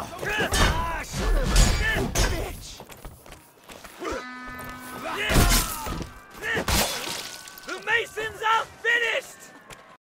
The Masons are finished!